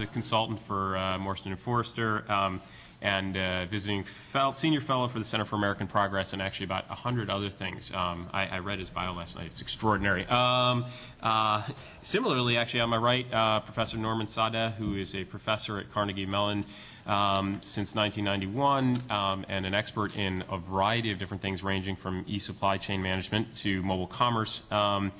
a consultant for uh, Morrison and Foerster, um, and uh, visiting fel- senior fellow for the Center for American Progress, and actually about a hundred other things. Um, I, I read his bio last night; it's extraordinary. Um, uh, similarly, actually, on my right, uh, Professor Norman Sadeh, who is a professor at Carnegie Mellon. Um, since 1991 um, and an expert in a variety of different things ranging from e-supply chain management to mobile commerce. Um,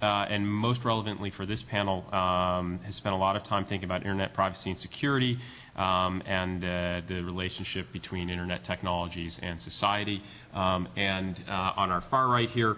uh, and most relevantly for this panel, um, has spent a lot of time thinking about internet privacy and security um, and uh, the relationship between internet technologies and society. Um, and uh, on our far right here,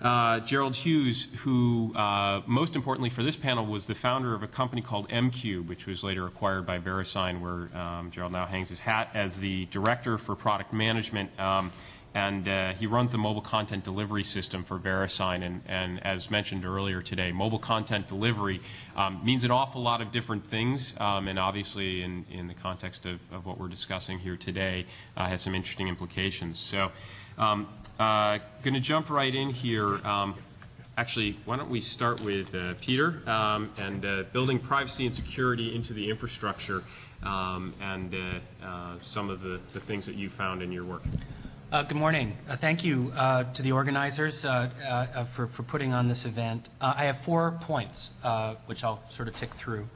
uh, Gerald Hewes, who uh, most importantly for this panel was the founder of a company called m-Qube, which was later acquired by VeriSign, where um, Gerald now hangs his hat as the director for product management. Um, and uh, he runs the mobile content delivery system for VeriSign. And, and as mentioned earlier today, mobile content delivery um, means an awful lot of different things, um, and obviously, in, in the context of, of what we're discussing here today, uh, has some interesting implications. So, um, uh, going to jump right in here. Um, actually, why don't we start with uh, Peter um, and uh, building privacy and security into the infrastructure um, and uh, some of the, the things that you found in your work. Uh, good morning. Uh, thank you uh, to the organizers uh, uh, for, for putting on this event. Uh, I have four points, which I'll sort of tick through.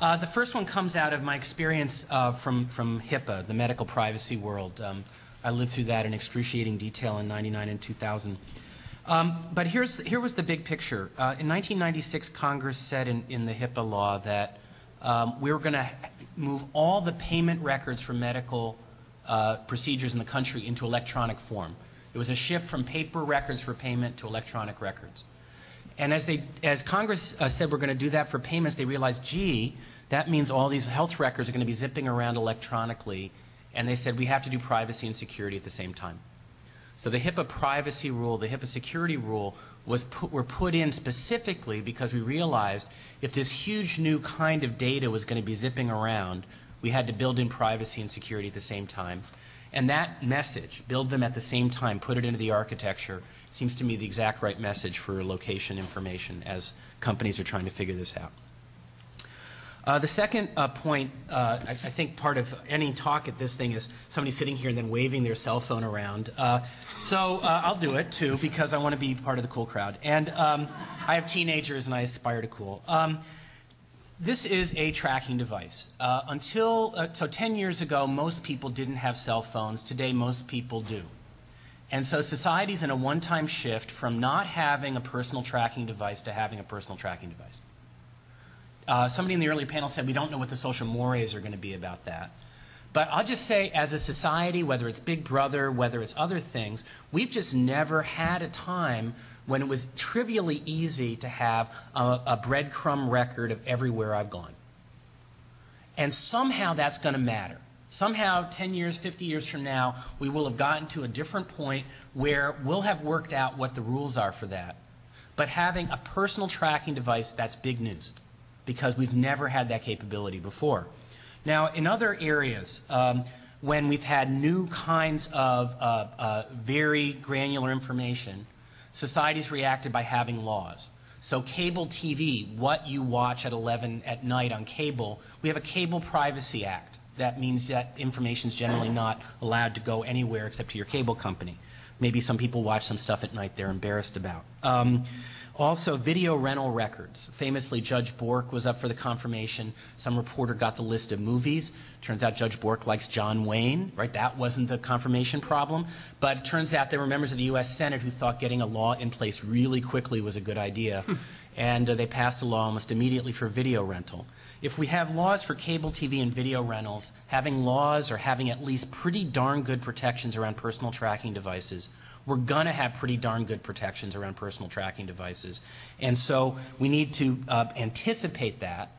the first one comes out of my experience from, from HIPAA, the medical privacy world. Um, I lived through that in excruciating detail in 99 and 2000. Um, but here's, here was the big picture. in 1996, Congress said in, in the HIPAA law that um, we were going to move all the payment records for medical uh, procedures in the country into electronic form. It was a shift from paper records for payment to electronic records. And as, they, as Congress uh, said we're going to do that for payments, they realized, gee, that means all these health records are going to be zipping around electronically. And they said we have to do privacy and security at the same time. So the HIPAA privacy rule, the HIPAA security rule, was put, were put in specifically because we realized if this huge new kind of data was going to be zipping around, we had to build in privacy and security at the same time. And that message, build them at the same time, put it into the architecture, seems to me the exact right message for location information as companies are trying to figure this out. Uh, the second uh, point, uh, I, I, think part of any talk at this thing is somebody sitting here and then waving their cell phone around. Uh, so uh, I'll do it too because I want to be part of the cool crowd. And um, I have teenagers and I aspire to cool. Um, this is a tracking device. Uh, until, so 10 years ago, most people didn't have cell phones. Today, most people do. And so society's in a one-time shift from not having a personal tracking device to having a personal tracking device. Uh, somebody in the earlier panel said we don't know what the social mores are going to be about that. But I'll just say, as a society, whether it's Big Brother, whether it's other things, we've just never had a time when it was trivially easy to have a, a breadcrumb record of everywhere I've gone. And somehow that's going to matter. Somehow, 10 years, 50 years from now, we will have gotten to a different point where we'll have worked out what the rules are for that. But having a personal tracking device, that's big news because we've never had that capability before. Now, in other areas, um, when we've had new kinds of uh, uh, very granular information, society's reacted by having laws. So cable TV, what you watch at 11 at night on cable, we have a Cable Privacy Act. That means that information is generally not allowed to go anywhere except to your cable company. Maybe some people watch some stuff at night they're embarrassed about. Um, also, video rental records. Famously, Judge Bork was up for the confirmation. Some reporter got the list of movies. Turns out Judge Bork likes John Wayne, right? That wasn't the confirmation problem. But it turns out there were members of the U.S. Senate who thought getting a law in place really quickly was a good idea. and uh, they passed a law almost immediately for video rental. If we have laws for cable TV and video rentals, having laws or having at least pretty darn good protections around personal tracking devices we're going to have pretty darn good protections around personal tracking devices. And so we need to uh, anticipate that.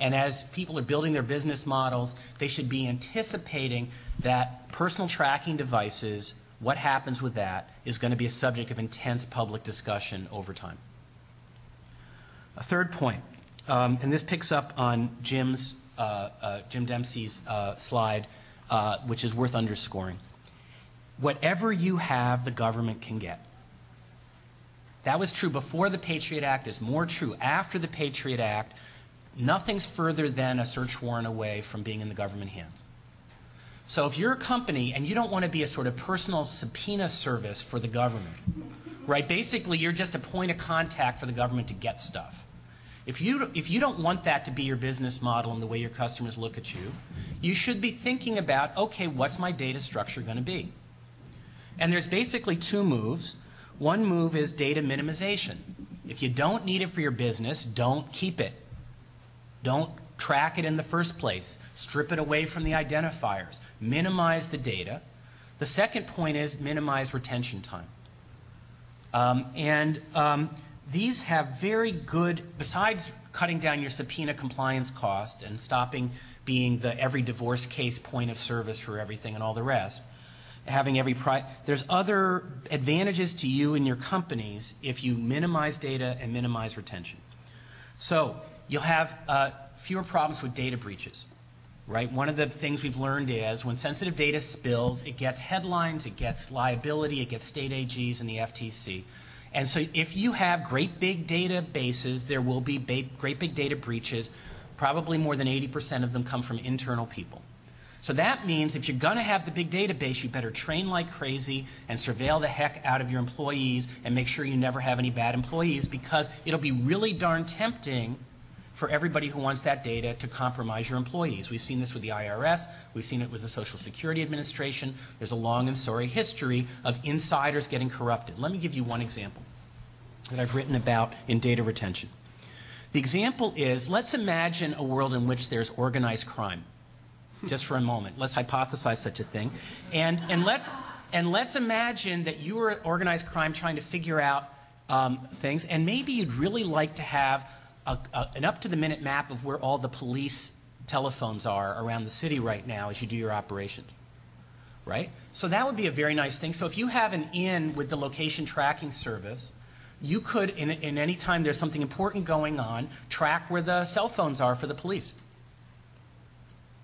And as people are building their business models, they should be anticipating that personal tracking devices, what happens with that, is going to be a subject of intense public discussion over time. A third point, um, and this picks up on Jim's, uh, uh, Jim Dempsey's uh, slide, uh, which is worth underscoring whatever you have, the government can get. That was true before the Patriot Act, is more true after the Patriot Act. nothing's further than a search warrant away from being in the government hands. So if you're a company and you don't want to be a sort of personal subpoena service for the government, right? Basically, you're just a point of contact for the government to get stuff. If you, if you don't want that to be your business model and the way your customers look at you, you should be thinking about, okay, what's my data structure going to be? And there's basically two moves. One move is data minimization. If you don't need it for your business, don't keep it. Don't track it in the first place. Strip it away from the identifiers. Minimize the data. The second point is minimize retention time. Um, and um, these have very good, besides cutting down your subpoena compliance cost and stopping being the every divorce case point of service for everything and all the rest, having every pri- there's other advantages to you and your companies if you minimize data and minimize retention. So you'll have uh, fewer problems with data breaches. Right? One of the things we've learned is when sensitive data spills, it gets headlines, it gets liability, it gets state AGs and the FTC. And so if you have great big databases, there will be great big data breaches. Probably more than 80% of them come from internal people. So that means if you're going to have the big database, you better train like crazy and surveil the heck out of your employees and make sure you never have any bad employees because it'll be really darn tempting for everybody who wants that data to compromise your employees. We've seen this with the IRS. We've seen it with the Social Security Administration. There's a long and sorry history of insiders getting corrupted. Let me give you one example that I've written about in data retention. The example is let's imagine a world in which there's organized crime. Just for a moment. Let's hypothesize such a thing. And, and, let's, and let's imagine that you are organized crime trying to figure out um, things, and maybe you'd really like to have a, a, an up to the minute map of where all the police telephones are around the city right now as you do your operations. Right? So that would be a very nice thing. So if you have an in with the location tracking service, you could, in, in any time there's something important going on, track where the cell phones are for the police.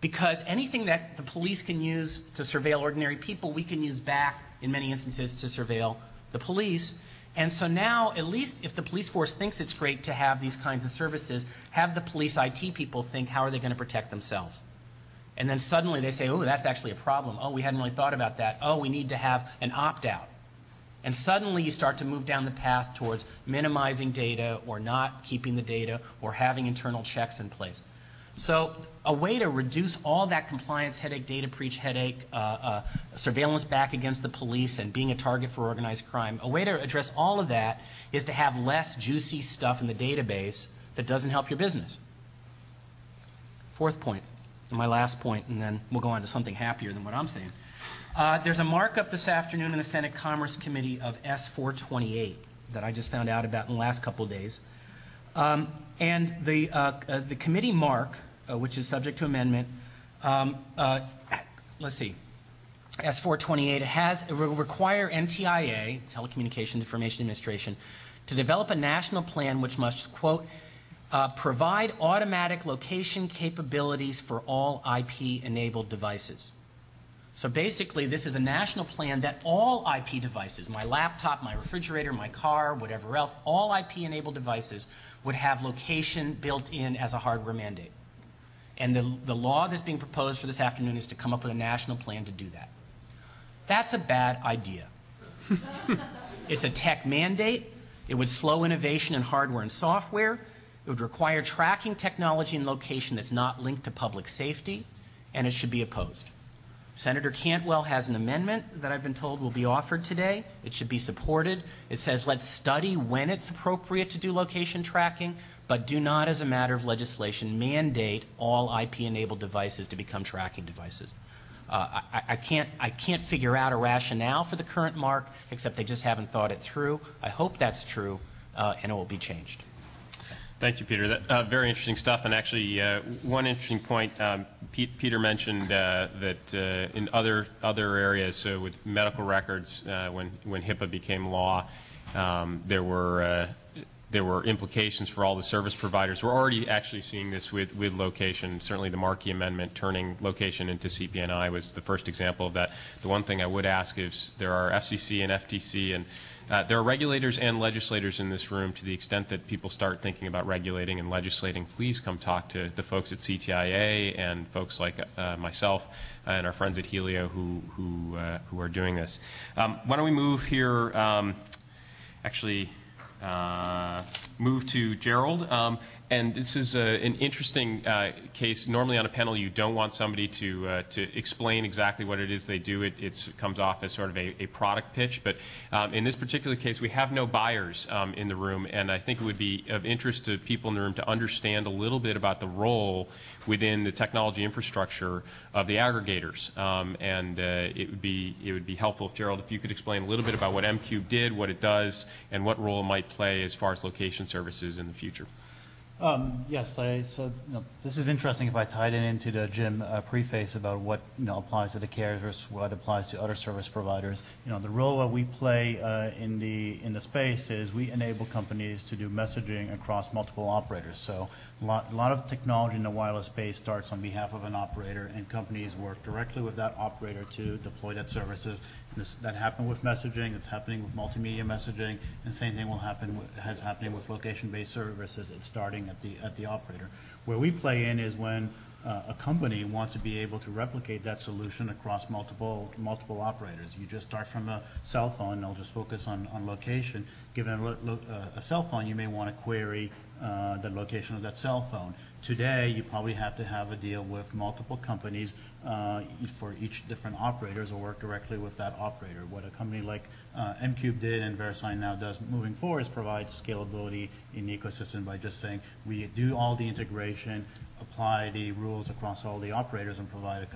Because anything that the police can use to surveil ordinary people, we can use back, in many instances, to surveil the police. And so now, at least if the police force thinks it's great to have these kinds of services, have the police IT people think, how are they going to protect themselves? And then suddenly they say, oh, that's actually a problem. Oh, we hadn't really thought about that. Oh, we need to have an opt out. And suddenly you start to move down the path towards minimizing data or not keeping the data or having internal checks in place. So a way to reduce all that compliance headache, data breach headache, uh, uh, surveillance back against the police, and being a target for organized crime, a way to address all of that is to have less juicy stuff in the database that doesn't help your business. Fourth point, and my last point, and then we'll go on to something happier than what I'm saying. Uh, there's a markup this afternoon in the Senate Commerce Committee of S428 that I just found out about in the last couple of days. Um, and the, uh, uh, the committee mark uh, which is subject to amendment. Um, uh, let's see. S428 has it will require NTIA, Telecommunications Information Administration, to develop a national plan which must quote uh, provide automatic location capabilities for all IP-enabled devices. So basically, this is a national plan that all IP devices, my laptop, my refrigerator, my car, whatever else, all IP-enabled devices would have location built in as a hardware mandate. And the, the law that's being proposed for this afternoon is to come up with a national plan to do that. That's a bad idea. it's a tech mandate. It would slow innovation in hardware and software. It would require tracking technology and location that's not linked to public safety, and it should be opposed. Senator Cantwell has an amendment that I've been told will be offered today. It should be supported. It says let's study when it's appropriate to do location tracking, but do not, as a matter of legislation, mandate all IP-enabled devices to become tracking devices. Uh, I, I, can't, I can't figure out a rationale for the current mark, except they just haven't thought it through. I hope that's true, uh, and it will be changed. Thank you, Peter. That, uh, very interesting stuff. And actually, uh, one interesting point um, Pete, Peter mentioned uh, that uh, in other other areas, so with medical records, uh, when when HIPAA became law, um, there were there were implications for all the service providers. We're already actually seeing this with, with location. Certainly the Markey Amendment turning location into CPNI was the first example of that. The one thing I would ask is there are FCC and FTC and uh, there are regulators and legislators in this room. To the extent that people start thinking about regulating and legislating, please come talk to the folks at CTIA and folks like uh, myself and our friends at Helio who who uh, who are doing this. Um, why don't we move here? Um, actually, uh, move to Gerald. Um, and this is a, an interesting uh, case. Normally, on a panel, you don't want somebody to uh, to explain exactly what it is they do. It comes off as sort of a, a product pitch. But um, in this particular case, we have no buyers um, in the room, and I think it would be of interest to people in the room to understand a little bit about the role within the technology infrastructure of the aggregators. Um, and uh, it would be it would be helpful, if Gerald, if you could explain a little bit about what m-Qube did, what it does, and what role it might play as far as location services in the future. Um, yes, I, so you know, this is interesting if I tied it into the Jim uh, preface about what you know applies to the carriers, what applies to other service providers. You know, the role that we play uh, in the in the space is we enable companies to do messaging across multiple operators. So a lot, lot of technology in the wireless space starts on behalf of an operator, and companies work directly with that operator to deploy that services. And this, that happened with messaging. It's happening with multimedia messaging, and same thing will happen has happening with location-based services. It's starting at the at the operator. Where we play in is when uh, a company wants to be able to replicate that solution across multiple multiple operators. You just start from a cell phone. I'll just focus on, on location. Given a, lo- uh, a cell phone, you may want to query uh, the location of that cell phone. Today, you probably have to have a deal with multiple companies uh, for each different operators or work directly with that operator. What a company like uh, m-Qube did and VeriSign now does moving forward is provide scalability in the ecosystem by just saying, we do all the integration, apply the rules across all the operators and provide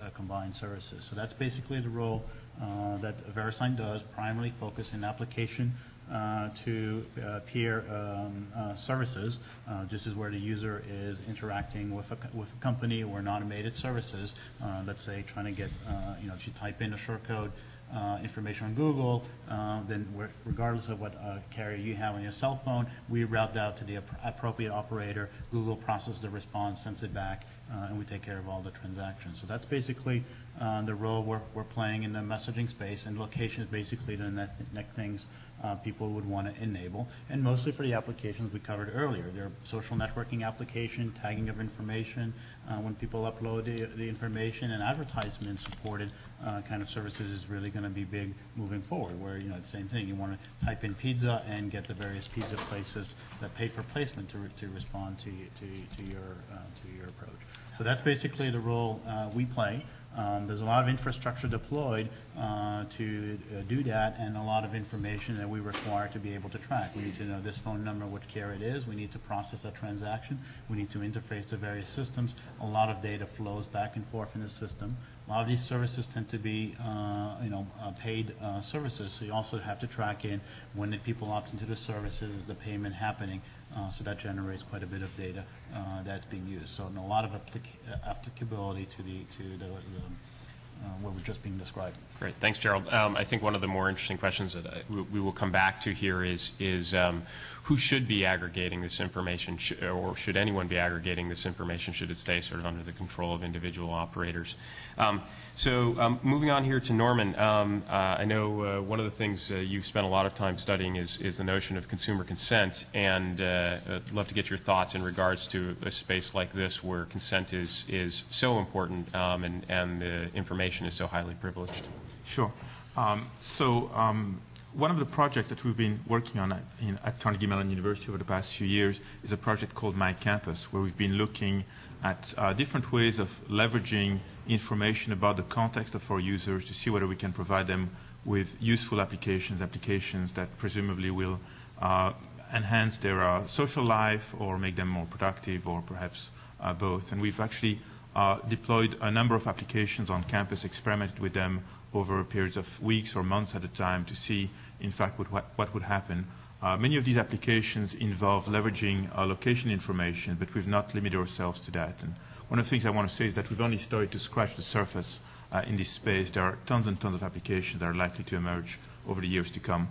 a, a- a combined services. So that's basically the role uh, that VeriSign does, primarily focus in application uh, to uh, peer um, uh, services. Uh, This is where the user is interacting with a, with a company or non-automated services. Uh, Let's say trying to get, uh, you know, if you type in a short code uh, information on Google, uh, then regardless of what uh, carrier you have on your cell phone, we route that to the appro- appropriate operator. Google processes the response, sends it back, and we take care of all the transactions. So that's basically uh, the role we're, we're playing in the messaging space, and location is basically the next things uh, people would want to enable, and mostly for the applications we covered earlier. They're social networking application, tagging of information, uh, when people upload the, the information, and advertisement-supported uh, kind of services is really going to be big moving forward, where, you know, the same thing, you want to type in pizza and get the various pizza places that pay for placement to, re- to respond to, to, to your, uh, to your approach. So that's basically the role uh, we play. Um, There's a lot of infrastructure deployed uh, to uh, do that, and a lot of information that we require to be able to track. We need to know this phone number, what care it is, we need to process that transaction, we need to interface to various systems. A lot of data flows back and forth in the system. A lot of these services tend to be, uh, you know, uh, paid uh, services, so you also have to track in when did people opt into the services, is the payment happening? Uh, So that generates quite a bit of data uh, that's being used. So a lot of applic- uh, applicability to the, to the, just being described. Great, thanks, Gerald. Um, I think one of the more interesting questions that I, we, we will come back to here is is um, who should be aggregating this information, sh- or should anyone be aggregating this information? Should it stay sort of under the control of individual operators? Um, so, um, moving on here to Norman, um, uh, I know uh, one of the things uh, you've spent a lot of time studying is is the notion of consumer consent, and uh, I'd love to get your thoughts in regards to a space like this where consent is is so important um, and and the information is so highly privileged. Sure. Um, so um, one of the projects that we've been working on at, in, at Carnegie Mellon University over the past few years is a project called My Campus, where we've been looking at uh, different ways of leveraging information about the context of our users to see whether we can provide them with useful applications, applications that presumably will uh, enhance their uh, social life or make them more productive or perhaps uh, both. And we've actually uh, deployed a number of applications on campus, experimented with them over periods of weeks or months at a time to see, in fact, what, what, would happen. Uh, many of these applications involve leveraging uh, location information, but we've not limited ourselves to that. And one of the things I want to say is that we've only started to scratch the surface uh, in this space. There are tons and tons of applications that are likely to emerge over the years to come.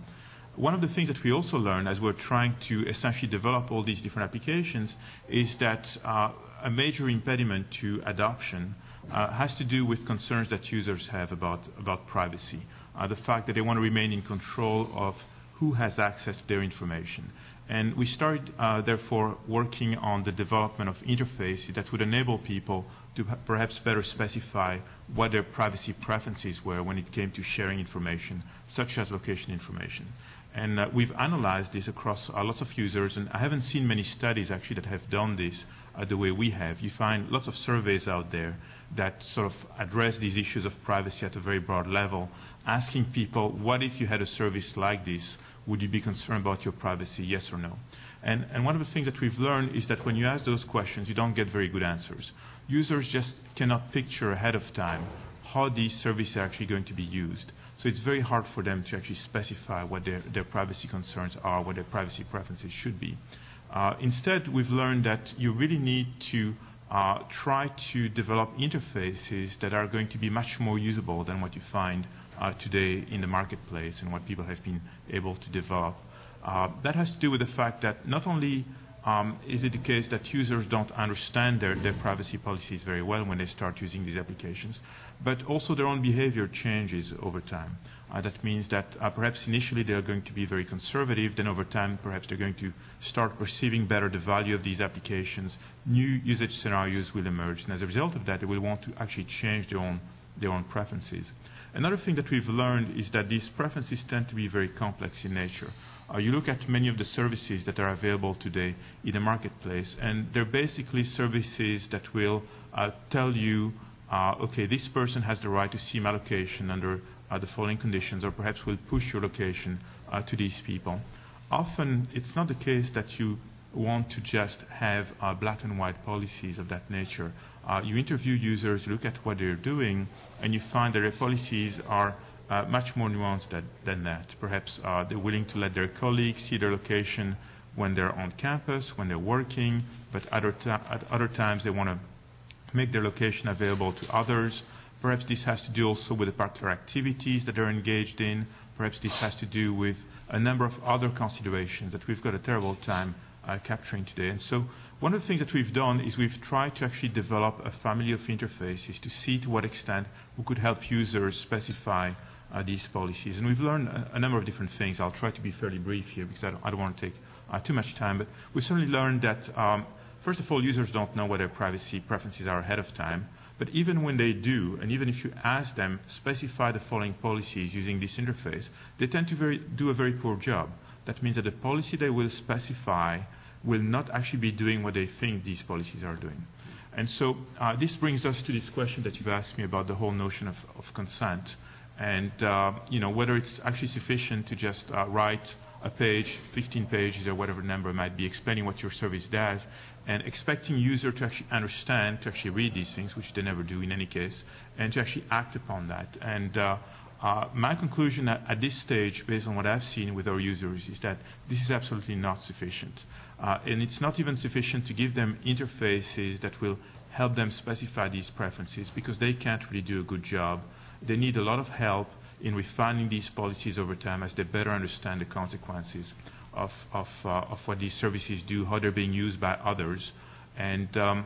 one of the things that we also learned as we're trying to essentially develop all these different applications is that uh, a major impediment to adoption uh, has to do with concerns that users have about, about privacy. Uh, the fact that they want to remain in control of who has access to their information. And we started, uh, therefore, working on the development of interfaces that would enable people to perhaps better specify what their privacy preferences were when it came to sharing information, such as location information. And uh, we've analyzed this across uh, lots of users, and I haven't seen many studies actually that have done this uh, the way we have. You find lots of surveys out there that sort of address these issues of privacy at a very broad level, asking people, what if you had a service like this? Would you be concerned about your privacy, yes or no? And, and one of the things that we've learned is that when you ask those questions, you don't get very good answers. Users just cannot picture ahead of time how these services are actually going to be used. So it's very hard for them to actually specify what their, their privacy concerns are, what their privacy preferences should be. Uh, instead, we've learned that you really need to uh, try to develop interfaces that are going to be much more usable than what you find uh, today in the marketplace and what people have been able to develop. Uh, that has to do with the fact that not only um, is it the case that users don't understand their, their privacy policies very well when they start using these applications, but also their own behavior changes over time. Uh, that means that uh, perhaps initially they're going to be very conservative, then over time perhaps they're going to start perceiving better the value of these applications. New usage scenarios will emerge, and as a result of that, they will want to actually change their own, their own preferences. Another thing that we've learned is that these preferences tend to be very complex in nature. Uh, you look at many of the services that are available today in the marketplace, and they're basically services that will uh, tell you, uh, okay, this person has the right to see my location under uh, the following conditions, or perhaps will push your location uh, to these people. Often, it's not the case that you want to just have uh, black and white policies of that nature. You interview users, look at what they're doing, and you find that their policies are uh, much more nuanced that, than that. Perhaps uh, they're willing to let their colleagues see their location when they're on campus, when they're working, but other at other times they want to make their location available to others. Perhaps this has to do also with the particular activities that they're engaged in. Perhaps this has to do with a number of other considerations that we've got a terrible time uh, capturing today. And so one of the things that we've done is we've tried to actually develop a family of interfaces to see to what extent we could help users specify uh, these policies. And we've learned a, a, number of different things. I'll try to be fairly brief here because I don't, I don't want to take uh, too much time. But we've certainly learned that, um, first of all, users don't know what their privacy preferences are ahead of time. But even when they do, and even if you ask them, specify the following policies using this interface, they tend to very, do a very poor job. That means that the policy they will specify will not actually be doing what they think these policies are doing. And so uh, this brings us to this question that you've asked me about the whole notion of, of consent and uh, you know whether it's actually sufficient to just uh, write a page, 15 pages or whatever number might be, explaining what your service does, and expecting user to actually understand, to actually read these things, which they never do in any case, and to actually act upon that. And uh, uh, my conclusion at, at, this stage, based on what I've seen with our users, is that this is absolutely not sufficient. Uh, and it's not even sufficient to give them interfaces that will help them specify these preferences because they can't really do a good job they need a lot of help in refining these policies over time as they better understand the consequences of, of, uh, of what these services do, how they're being used by others. And um,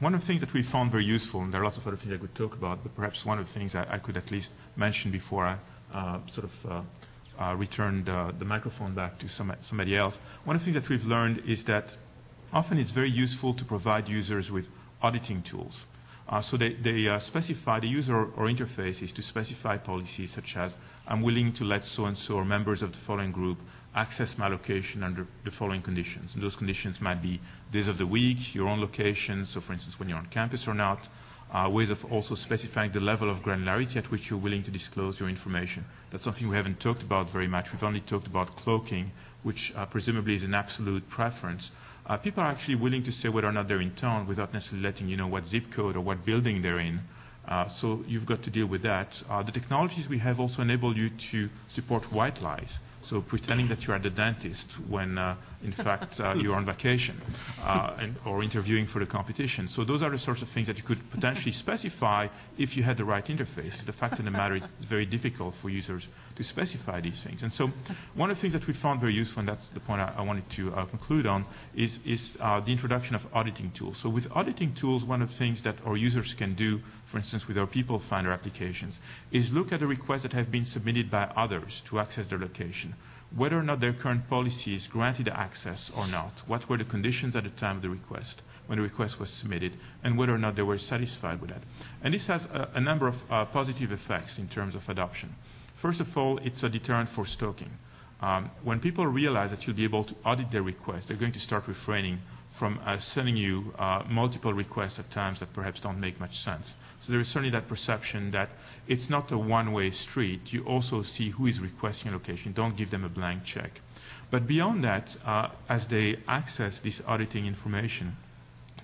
one of the things that we found very useful, and there are lots of other things I could talk about, but perhaps one of the things I, I could at least mention before I uh, sort of uh, uh, return the, the, microphone back to some, somebody else. One of the things that we've learned is that often it's very useful to provide users with auditing tools. Uh, so they, they uh, specify, the user or, or interface is to specify policies such as I'm willing to let so-and-so or members of the following group access my location under the following conditions. And those conditions might be days of the week, your own location, so for instance when you're on campus or not, uh, ways of also specifying the level of granularity at which you're willing to disclose your information. That's something we haven't talked about very much. We've only talked about cloaking, which uh, presumably is an absolute preference uh, people are actually willing to say whether or not they're in town without necessarily letting you know what zip code or what building they're in. Uh, so you've got to deal with that. Uh, the technologies we have also enable you to support white lies. So pretending that you're the dentist when, uh, in fact, uh, you're on vacation uh, and, or interviewing for the competition. So those are the sorts of things that you could potentially specify if you had the right interface. The fact of the matter is it's very difficult for users to specify these things. And so one of the things that we found very useful, and that's the point I, I wanted to uh, conclude on, is, is uh, the introduction of auditing tools. So with auditing tools, one of the things that our users can do, for instance, with our People Finder applications, is look at the requests that have been submitted by others to access their location whether or not their current policies granted access or not, what were the conditions at the time of the request, when the request was submitted, and whether or not they were satisfied with that. And this has a, a number of uh, positive effects in terms of adoption. First of all, it's a deterrent for stalking. Um, when people realize that you'll be able to audit their request, they're going to start refraining from uh, sending you uh, multiple requests at times that perhaps don't make much sense. So there is certainly that perception that it's not a one-way street. You also see who is requesting a location. Don't give them a blank check. But beyond that, uh, as they access this auditing information,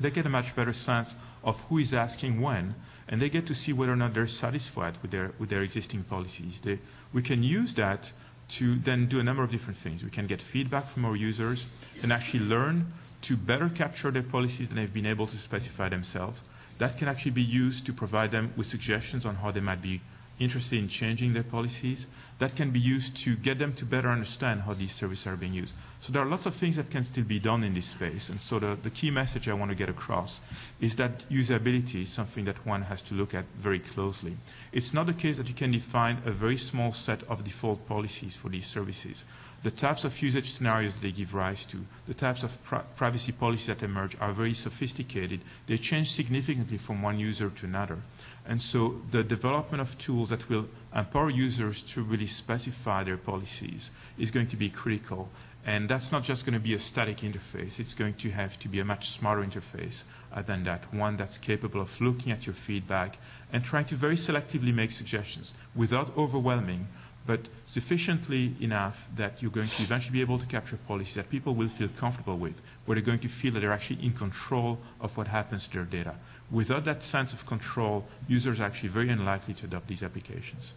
they get a much better sense of who is asking when, and they get to see whether or not they're satisfied with their, with their existing policies. They, we can use that to then do a number of different things. We can get feedback from our users and actually learn to better capture their policies than they've been able to specify themselves. That can actually be used to provide them with suggestions on how they might be interested in changing their policies. That can be used to get them to better understand how these services are being used. So there are lots of things that can still be done in this space. And so the, the key message I want to get across is that usability is something that one has to look at very closely. It's not the case that you can define a very small set of default policies for these services the types of usage scenarios they give rise to, the types of privacy policies that emerge are very sophisticated. They change significantly from one user to another. And so the development of tools that will empower users to really specify their policies is going to be critical. And that's not just going to be a static interface. It's going to have to be a much smarter interface uh, than that, one that's capable of looking at your feedback and trying to very selectively make suggestions without overwhelming but sufficiently enough that you're going to eventually be able to capture policies that people will feel comfortable with, where they're going to feel that they're actually in control of what happens to their data. Without that sense of control, users are actually very unlikely to adopt these applications.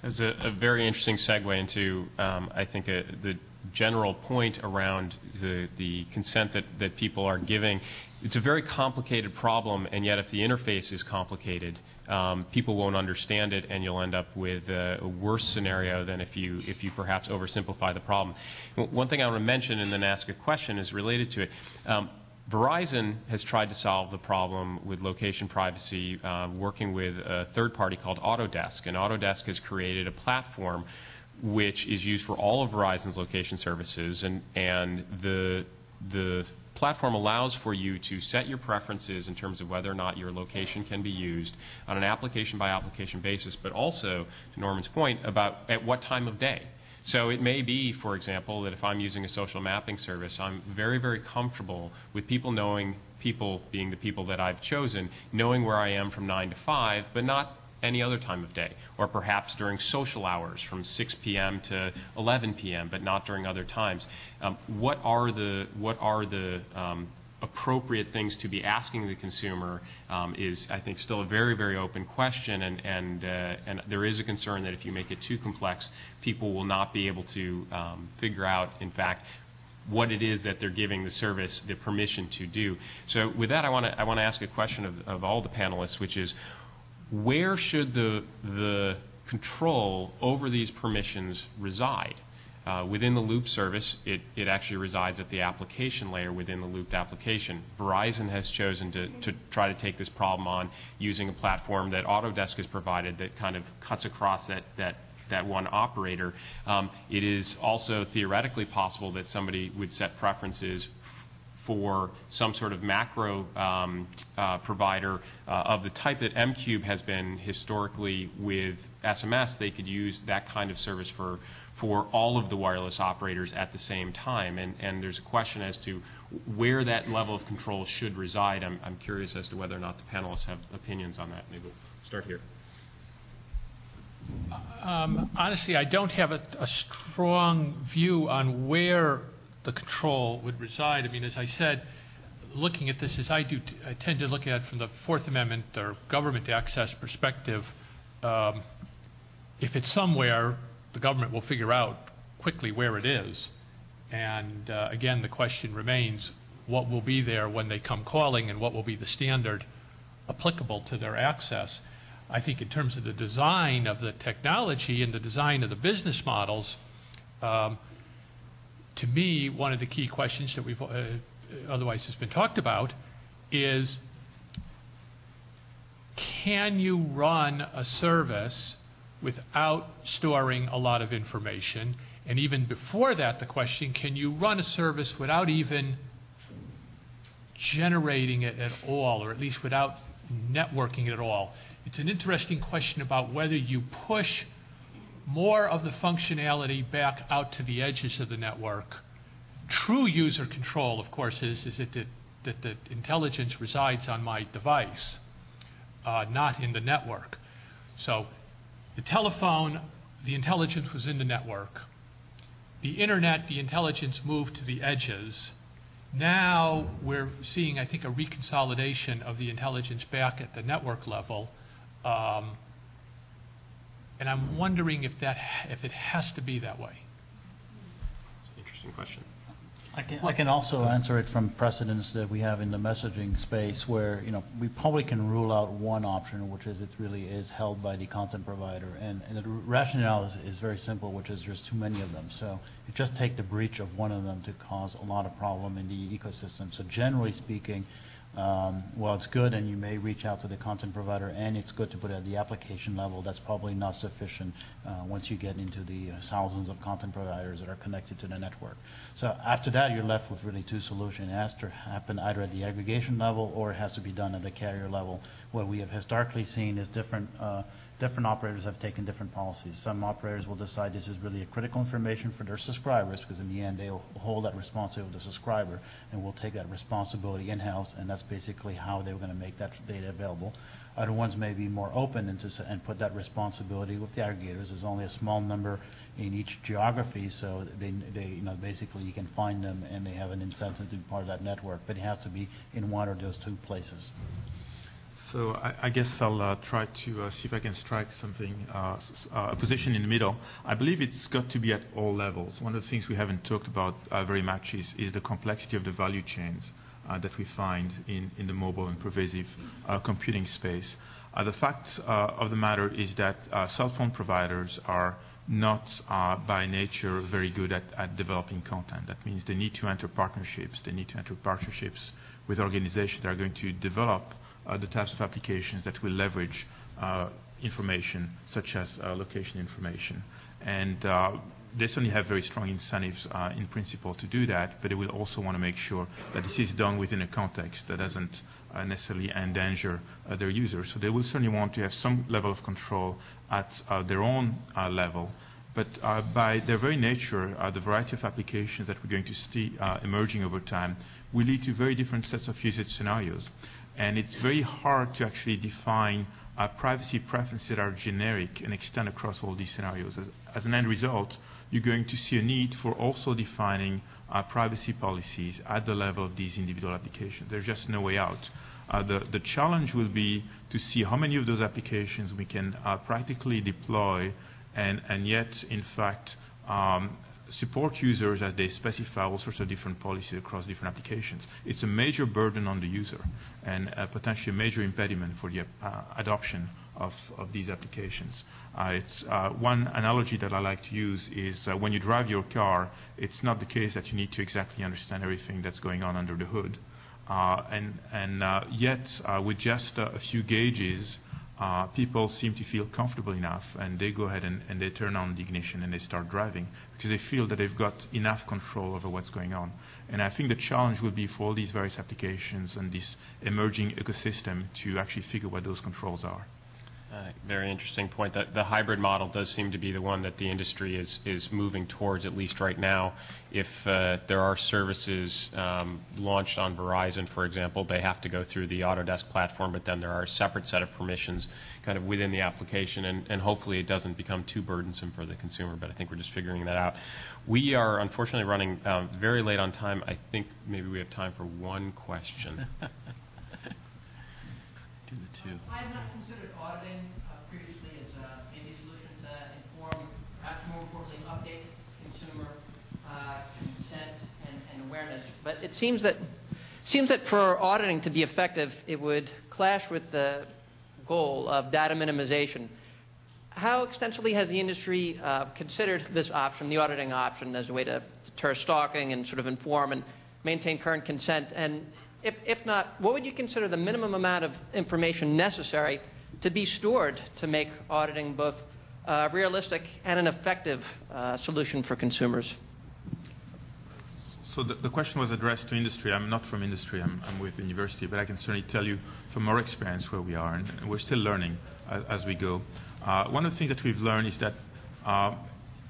That's a, a very interesting segue into, um, I think, a, the general point around the, the consent that, that people are giving. It's a very complicated problem, and yet if the interface is complicated, um, people won't understand it, and you'll end up with a, a, worse scenario than if you if you perhaps oversimplify the problem. One thing I want to mention and then ask a question is related to it. Um, Verizon has tried to solve the problem with location privacy, uh, working with a third party called Autodesk, and Autodesk has created a platform which is used for all of Verizon's location services, and and the the platform allows for you to set your preferences in terms of whether or not your location can be used on an application by application basis, but also, to Norman's point, about at what time of day. So it may be, for example, that if I'm using a social mapping service, I'm very, very comfortable with people knowing, people being the people that I've chosen, knowing where I am from 9 to 5, but not any other time of day, or perhaps during social hours from 6 p.m. to 11 p.m., but not during other times. Um, what are the what are the um, appropriate things to be asking the consumer um, is, I think, still a very, very open question, and and uh, and there is a concern that if you make it too complex, people will not be able to um, figure out, in fact, what it is that they're giving the service the permission to do. So, with that, I want to I want to ask a question of, of all the panelists, which is where should the, the control over these permissions reside? Uh, within the Loopt service, it, it actually resides at the application layer within the Loopt application. Verizon has chosen to, to try to take this problem on using a platform that Autodesk has provided that kind of cuts across that, that, that one operator. Um, it is also theoretically possible that somebody would set preferences for some sort of macro um, uh, provider uh, of the type that m-Qube has been historically with SMS, they could use that kind of service for, for all of the wireless operators at the same time. And, and there's a question as to where that level of control should reside. I'm, I'm curious as to whether or not the panelists have opinions on that. Maybe we'll start here. Um, honestly, I don't have a, a strong view on where the control would reside. I mean, as I said, looking at this as I do, I tend to look at it from the Fourth Amendment or government access perspective. Um, if it's somewhere, the government will figure out quickly where it is. And uh, again, the question remains, what will be there when they come calling and what will be the standard applicable to their access? I think in terms of the design of the technology and the design of the business models, um, to me, one of the key questions that we've uh, otherwise has been talked about is can you run a service without storing a lot of information? And even before that, the question, can you run a service without even generating it at all, or at least without networking it at all? It's an interesting question about whether you push more of the functionality back out to the edges of the network. True user control, of course, is, is that the, that the intelligence resides on my device, uh, not in the network. So the telephone, the intelligence was in the network. The internet, the intelligence moved to the edges. Now we're seeing, I think, a reconsolidation of the intelligence back at the network level. Um, and I'm wondering if that, if it has to be that way. It's an interesting question. I can, I can also answer it from precedents that we have in the messaging space where, you know, we probably can rule out one option, which is it really is held by the content provider. And, and the rationale is, is very simple, which is there's too many of them. So you just take the breach of one of them to cause a lot of problem in the ecosystem. So generally speaking, um, well, it's good, and you may reach out to the content provider, and it's good to put it at the application level. That's probably not sufficient uh, once you get into the uh, thousands of content providers that are connected to the network. So after that, you're left with really two solutions. It has to happen either at the aggregation level or it has to be done at the carrier level. What we have historically seen is different uh, different operators have taken different policies. Some operators will decide this is really a critical information for their subscribers because in the end they will hold that responsibility to the subscriber and will take that responsibility in-house and that's basically how they're going to make that data available. Other ones may be more open and, to, and put that responsibility with the aggregators. There's only a small number in each geography, so they, they, you know, basically you can find them and they have an incentive to be part of that network, but it has to be in one or those two places. So I, I guess I'll uh, try to uh, see if I can strike something, uh, uh, a position in the middle. I believe it's got to be at all levels. One of the things we haven't talked about uh, very much is, is the complexity of the value chains uh, that we find in, in the mobile and pervasive computing space. The fact of the matter is that cell phone providers are not uh, by nature very good at, at developing content. That means they need to enter partnerships. They need to enter partnerships with organizations that are going to develop the types of applications that will leverage uh, information such as uh, location information. And uh, they certainly have very strong incentives uh, in principle to do that, but they will also want to make sure that this is done within a context that doesn't uh, necessarily endanger uh, their users. So they will certainly want to have some level of control at their own level. But by their very nature, the variety of applications that we're going to see emerging over time will lead to very different sets of usage scenarios. And it's very hard to actually define uh, privacy preferences that are generic and extend across all these scenarios. As, as an end result, you're going to see a need for also defining uh, privacy policies at the level of these individual applications. There's just no way out. Uh, the, the challenge will be to see how many of those applications we can uh, practically deploy and, and yet, in fact, um, support users as they specify all sorts of different policies across different applications. It's a major burden on the user and uh, potentially a major impediment for the uh, adoption of, of these applications. Uh, it's, uh, one analogy that I like to use is uh, when you drive your car, it's not the case that you need to exactly understand everything that's going on under the hood. Uh, and and uh, yet, with just a few gauges, uh, people seem to feel comfortable enough and they go ahead and, and they turn on the ignition and they start driving because they feel that they've got enough control over what's going on. And I think the challenge will be for all these various applications and this emerging ecosystem to actually figure what those controls are. Uh, Very interesting point. That the hybrid model does seem to be the one that the industry is, is moving towards, at least right now. If uh, there are services um, launched on Verizon, for example, they have to go through the Autodesk platform, but then there are a separate set of permissions kind of within the application, and, and hopefully it doesn't become too burdensome for the consumer, but I think we're just figuring that out. We are unfortunately running um, very late on time. I think maybe we have time for one question. Do the two. I have not considered auditing uh, previously as a handy solution to inform, perhaps more importantly, update consumer uh, consent and, and awareness. But it seems that seems that for auditing to be effective, it would clash with the goal of data minimization. How extensively has the industry uh, considered this option, the auditing option, as a way to deter stalking and sort of inform and maintain current consent? And if, if not, what would you consider the minimum amount of information necessary to be stored to make auditing both uh, realistic and an effective uh, solution for consumers? So the, the, question was addressed to industry. I'm not from industry. I'm, I'm, with university, but I can certainly tell you from our experience where we are, and, and we're still learning as, as we go. Uh, one of the things that we've learned is that uh,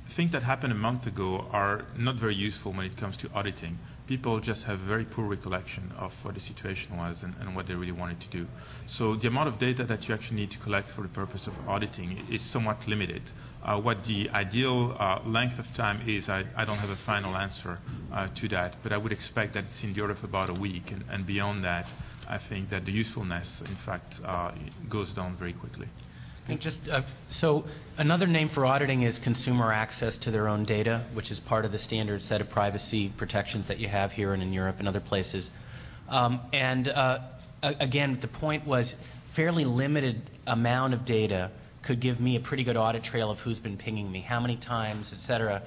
things that happened a month ago are not very useful when it comes to auditing. People just have very poor recollection of what the situation was and, and what they really wanted to do. So the amount of data that you actually need to collect for the purpose of auditing is somewhat limited. Uh, what the ideal uh, length of time is, I, I, don't have a final answer uh, to that, but I would expect that it's in the order of about a week, and, and beyond that, I think that the usefulness, in fact, uh, goes down very quickly. Just uh, so another name for auditing is consumer access to their own data, which is part of the standard set of privacy protections that you have here and in Europe and other places. Um, and uh, again, the point was fairly limited amount of data could give me a pretty good audit trail of who's been pinging me, how many times, et cetera.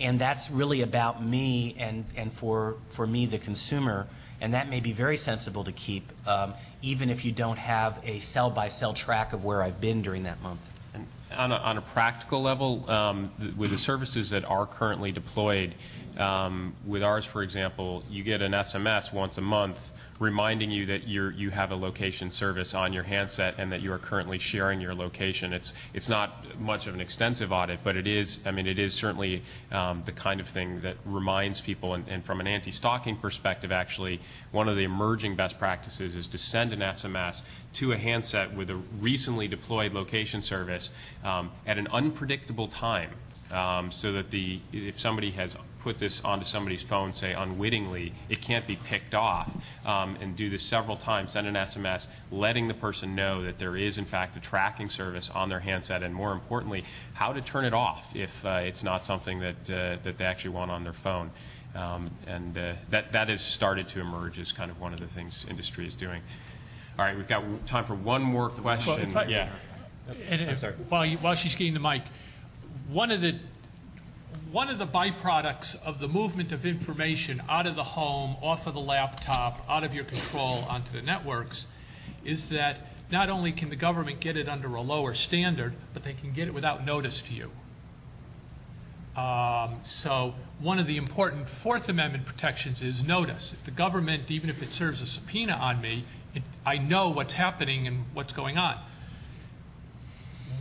And that's really about me and, and for, for me, the consumer. And that may be very sensible to keep, um, even if you don't have a cell by cell track of where I've been during that month. And on a, on a practical level, um, th with the services that are currently deployed, um, with ours, for example, you get an SMS once a month reminding you that you you have a location service on your handset and that you are currently sharing your location. It's it's not much of an extensive audit, but it is. I mean, it is certainly um, the kind of thing that reminds people. And, and from an anti-stalking perspective, actually, one of the emerging best practices is to send an SMS to a handset with a recently deployed location service um, at an unpredictable time. Um, so that the if somebody has put this onto somebody's phone, say unwittingly, it can't be picked off, um, and do this several times, send an SMS, letting the person know that there is in fact a tracking service on their handset, and more importantly, how to turn it off if uh, it's not something that uh, that they actually want on their phone. Um, and uh, that that has started to emerge as kind of one of the things industry is doing. All right, we've got time for one more question. Well, I, yeah. And, I'm sorry. While, you, while she's getting the mic, one of the one of the byproducts of the movement of information out of the home, off of the laptop, out of your control onto the networks is that not only can the government get it under a lower standard, but they can get it without notice to you. Um, so one of the important Fourth Amendment protections is notice. If the government, even if it serves a subpoena on me, it, I know what's happening and what's going on.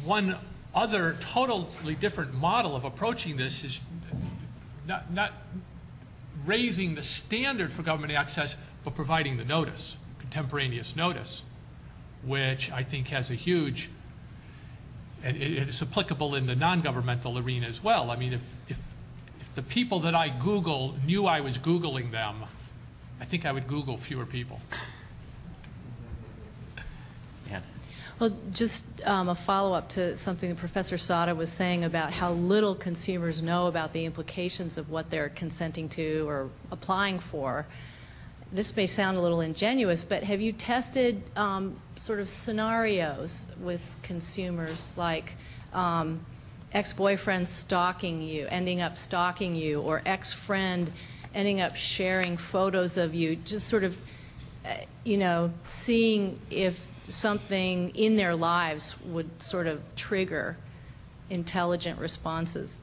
One other totally different model of approaching this is not, not raising the standard for government access, but providing the notice, contemporaneous notice, which I think has a huge, and it is applicable in the non-governmental arena as well. I mean, if, if, if the people that I Google knew I was Googling them, I think I would Google fewer people. Well, just um, a follow-up to something that Professor Sadeh was saying about how little consumers know about the implications of what they're consenting to or applying for. This may sound a little ingenuous, but have you tested um, sort of scenarios with consumers like um, ex-boyfriend stalking you, ending up stalking you, or ex-friend ending up sharing photos of you, just sort of, uh, you know, seeing if something in their lives would sort of trigger intelligent responses?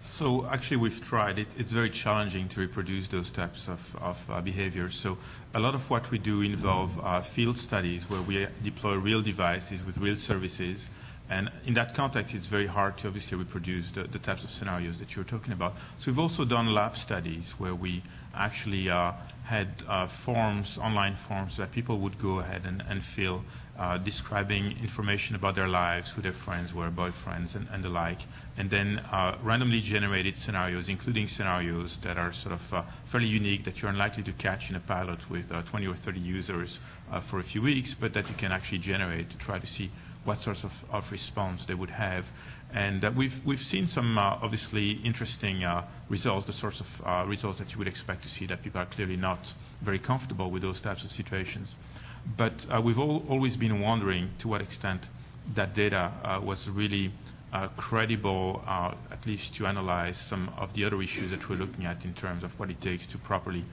So actually, we've tried. It, it's very challenging to reproduce those types of, of uh, behaviors. So a lot of what we do involve uh, field studies where we deploy real devices with real services. And in that context, it's very hard to obviously reproduce the, the types of scenarios that you're talking about. So we've also done lab studies where we actually uh, had uh, forms, online forms that people would go ahead and, and fill uh, describing information about their lives, who their friends were, boyfriends, and, and the like, and then uh, randomly generated scenarios, including scenarios that are sort of uh, fairly unique that you're unlikely to catch in a pilot with uh, 20 or 30 users uh, for a few weeks, but that you can actually generate to try to see what sorts of, of response they would have. And uh, we've, we've seen some obviously interesting results, the sorts of results that you would expect to see, that people are clearly not very comfortable with those types of situations. But uh, we've all, always been wondering to what extent that data uh, was really uh, credible, at least to analyze some of the other issues that we're looking at in terms of what it takes to properly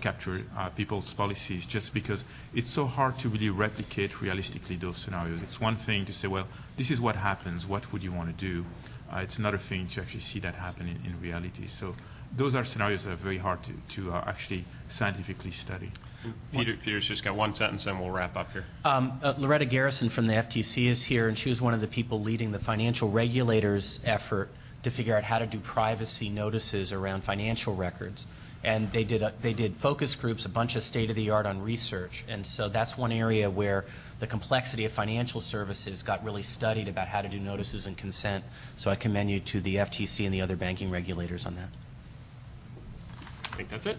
capture people's policies, just because it's so hard to really replicate realistically those scenarios. It's one thing to say, well, this is what happens, what would you want to do? Uh, it's another thing to actually see that happen in, in reality. So those are scenarios that are very hard to, to uh, actually scientifically study. Peter, Peter's just got one sentence and we'll wrap up here. Um, uh, Loretta Garrison from the FTC is here, and she was one of the people leading the financial regulators' effort to figure out how to do privacy notices around financial records. And they did, a, they did focus groups, a bunch of state-of-the-art on research. And so that's one area where the complexity of financial services got really studied about how to do notices and consent. So I commend you to the FTC and the other banking regulators on that. I think that's it.